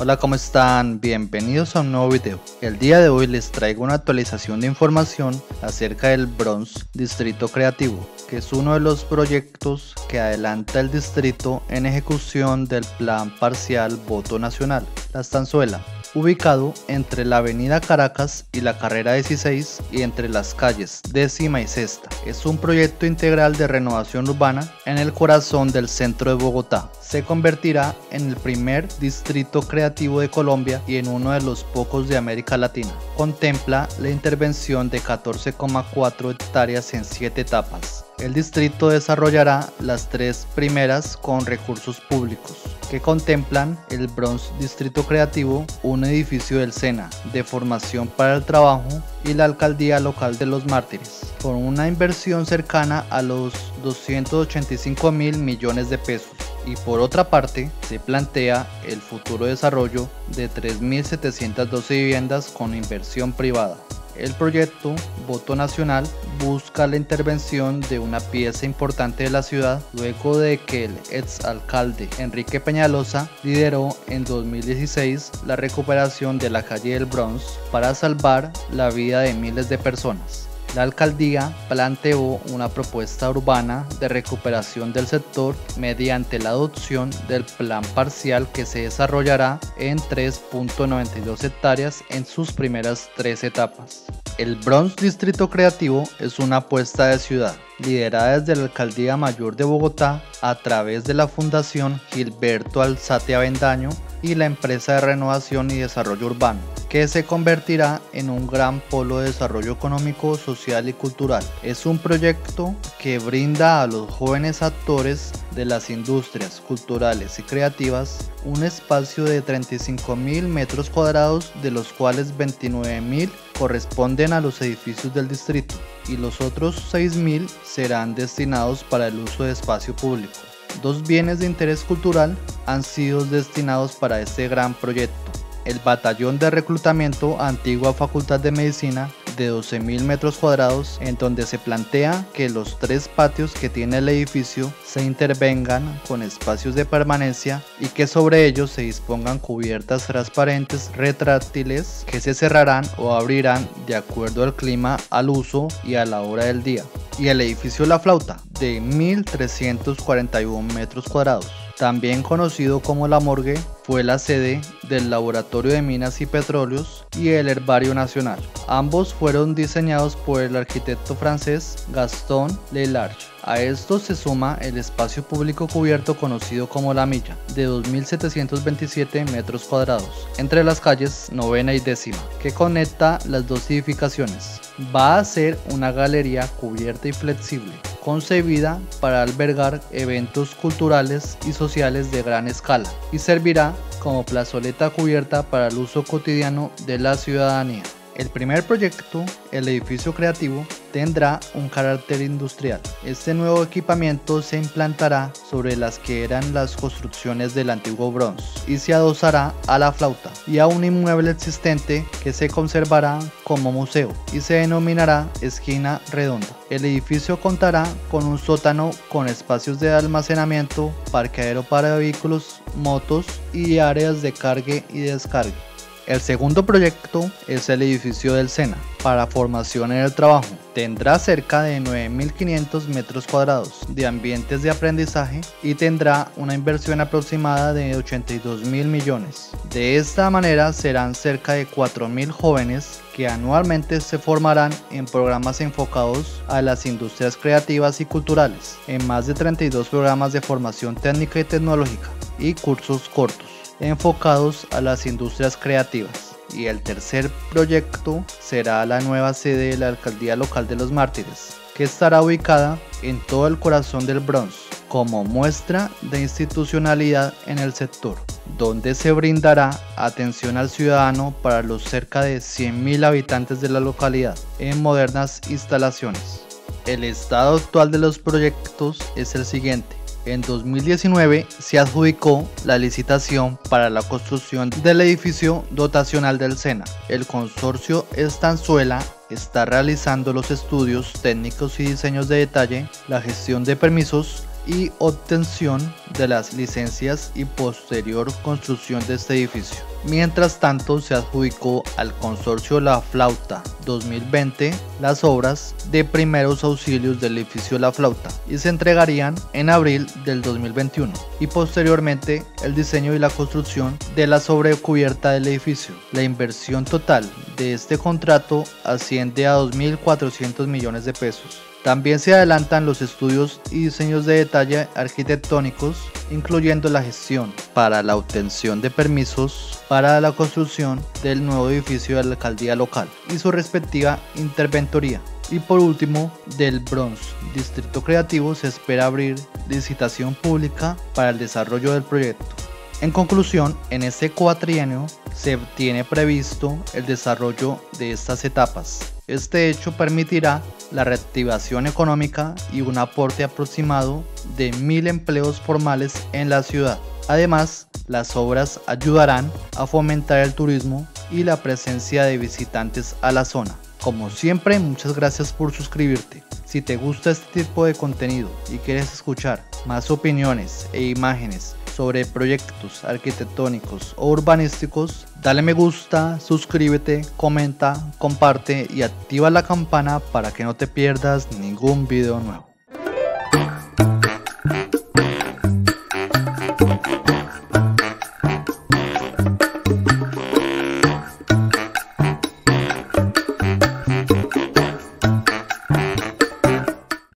Hola, ¿cómo están? Bienvenidos a un nuevo video. El día de hoy les traigo una actualización de información acerca del Bronx Distrito Creativo, que es uno de los proyectos que adelanta el distrito en ejecución del Plan Parcial Voto Nacional, La Estanzuela, ubicado entre la avenida Caracas y la carrera 16 y entre las calles décima y sexta. Es un proyecto integral de renovación urbana en el corazón del centro de Bogotá. Se convertirá en el primer distrito creativo de Colombia y en uno de los pocos de América Latina. Contempla la intervención de 14,4 hectáreas en 7 etapas. El distrito desarrollará las tres primeras con recursos públicos, que contemplan el Bronx Distrito Creativo, un edificio del SENA de formación para el trabajo y la Alcaldía Local de los Mártires, con una inversión cercana a los 285 mil millones de pesos. Y por otra parte, se plantea el futuro desarrollo de 3.712 viviendas con inversión privada. El proyecto Voto Nacional busca la intervención de una pieza importante de la ciudad luego de que el ex alcalde Enrique Peñalosa lideró en 2016 la recuperación de la calle del Bronx para salvar la vida de miles de personas. La alcaldía planteó una propuesta urbana de recuperación del sector mediante la adopción del plan parcial que se desarrollará en 3.92 hectáreas en sus primeras tres etapas. El Bronx Distrito Creativo es una apuesta de ciudad, liderada desde la Alcaldía Mayor de Bogotá a través de la Fundación Gilberto Alzate Avendaño y la empresa de renovación y desarrollo urbano que se convertirá en un gran polo de desarrollo económico, social y cultural. Es un proyecto que brinda a los jóvenes actores de las industrias culturales y creativas un espacio de 35 mil metros cuadrados, de los cuales 29 mil corresponden a los edificios del distrito y los otros 6 mil serán destinados para el uso de espacio público. Dos bienes de interés cultural han sido destinados para este gran proyecto el batallón de reclutamiento antigua Facultad de Medicina de 12.000 metros cuadrados en donde se plantea que los tres patios que tiene el edificio se intervengan con espacios de permanencia y que sobre ellos se dispongan cubiertas transparentes retráctiles que se cerrarán o abrirán de acuerdo al clima, al uso y a la hora del día. Y el edificio La Flauta de 1.341 metros cuadrados también conocido como la morgue, fue la sede del Laboratorio de Minas y Petróleos y el Herbario Nacional. Ambos fueron diseñados por el arquitecto francés Gaston Lelarche. A esto se suma el espacio público cubierto conocido como La Milla, de 2.727 metros cuadrados, entre las calles novena y décima, que conecta las dos edificaciones. Va a ser una galería cubierta y flexible, concebida para albergar eventos culturales y sociales de gran escala, y servirá como plazoleta cubierta para el uso cotidiano de la ciudadanía. El primer proyecto, el edificio creativo, tendrá un carácter industrial. Este nuevo equipamiento se implantará sobre las que eran las construcciones del antiguo Bronx y se adosará a la flauta y a un inmueble existente que se conservará como museo y se denominará Esquina Redonda. El edificio contará con un sótano con espacios de almacenamiento, parqueadero para vehículos, motos y áreas de cargue y descargue. El segundo proyecto es el edificio del SENA para formación en el trabajo. Tendrá cerca de 9.500 metros cuadrados de ambientes de aprendizaje y tendrá una inversión aproximada de 82 mil millones. De esta manera serán cerca de 4.000 jóvenes que anualmente se formarán en programas enfocados a las industrias creativas y culturales, en más de 32 programas de formación técnica y tecnológica y cursos cortos enfocados a las industrias creativas. Y el tercer proyecto será la nueva sede de la Alcaldía Local de los Mártires, que estará ubicada en todo el corazón del Bronx, como muestra de institucionalidad en el sector, donde se brindará atención al ciudadano para los cerca de 100.000 habitantes de la localidad en modernas instalaciones. El estado actual de los proyectos es el siguiente. En 2019 se adjudicó la licitación para la construcción del edificio dotacional del SENA. El consorcio Estanzuela está realizando los estudios técnicos y diseños de detalle, la gestión de permisos y obtención de las licencias y posterior construcción de este edificio. Mientras tanto, se adjudicó al consorcio La Flauta 2020 las obras de primeros auxilios del edificio La Flauta y se entregarían en abril del 2021 y posteriormente el diseño y la construcción de la sobrecubierta del edificio. La inversión total de este contrato asciende a 2.400 millones de pesos. También se adelantan los estudios y diseños de detalle arquitectónicos, incluyendo la gestión para la obtención de permisos para la construcción del nuevo edificio de la alcaldía local y su respectiva interventoría. Y por último, del Bronx Distrito Creativo se espera abrir licitación pública para el desarrollo del proyecto. En conclusión, en este cuatrienio se tiene previsto el desarrollo de estas etapas. Este hecho permitirá la reactivación económica y un aporte aproximado de mil empleos formales en la ciudad. Además, las obras ayudarán a fomentar el turismo y la presencia de visitantes a la zona. Como siempre, muchas gracias por suscribirte. Si te gusta este tipo de contenido y quieres escuchar más opiniones e imágenes sobre proyectos arquitectónicos o urbanísticos, dale me gusta, suscríbete, comenta, comparte y activa la campana para que no te pierdas ningún video nuevo.